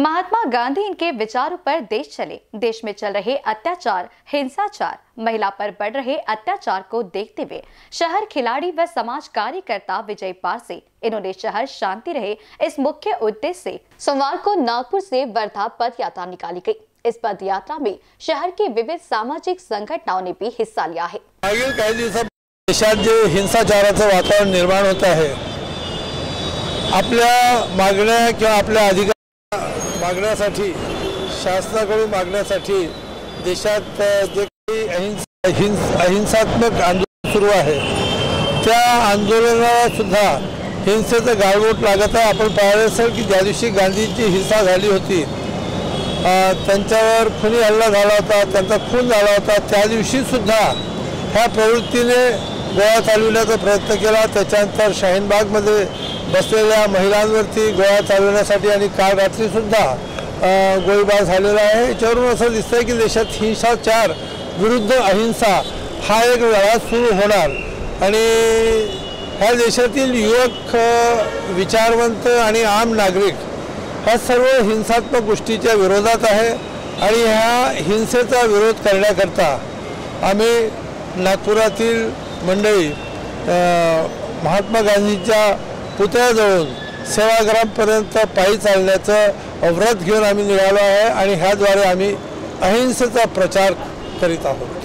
महात्मा गांधी इनके विचारों पर देश चले। देश में चल रहे अत्याचार, हिंसाचार, महिला पर बढ़ रहे अत्याचार को देखते हुए शहर खिलाड़ी व समाज कार्यकर्ता विजय पार से इन्होंने शहर शांति रहे। इस मुख्य उद्देश्य से सोमवार को नागपुर से वर्धा पद यात्रा निकाली गई। इस पद यात्रा में शहर की विविध सामाजिक संगठनाओं ने भी हिस्सा लिया है। मागील काही दिवसात वातावरण निर्माण होत आहे आपल्या मागण्या किंवा आपल्या अधिकार मागण्यासाठी शासनाकडून मागण्यासाठी देशात जे काही अहिंस अहिंसात्मक आंदोलन सुरू आहे त्या आंदोलनाला सुद्धा हिंसेचं गाळबोट लागत आहे. आपण पाहिलं असेल की ज्या दिवशी गांधींची हिंसा झाली होती त्यांच्यावर खुनी हल्ला झाला होता त्यांचा खून झाला होता त्या दिवशीसुद्धा ह्या प्रवृत्तीने गोळा चालविण्याचा प्रयत्न केला. त्याच्यानंतर शाहीनबागमध्ये बसलेल्या महिलांवरती गोळा चालवण्यासाठी आणि काल रात्रीसुद्धा गोळीबार झालेला आहे. याच्यावरून असं दिसतंय की देशात हिंसाचार विरुद्ध अहिंसा हा एक लढा सुरू होणार. आणि ह्या देशातील युवक विचारवंत आणि आम नागरिक ह्या सर्व हिंसात्मक गोष्टीच्या विरोधात आहे आणि ह्या हिंसेचा विरोध करण्याकरता आम्ही नागपुरातील मंडळी महात्मा गांधींच्या पुतळ्याजवळून सेवाग्रामपर्यंत पायी चालण्याचं व्रत घेऊन आम्ही निघालो आहे आणि ह्याद्वारे आम्ही अहिंसेचा प्रचार करीत आहोत.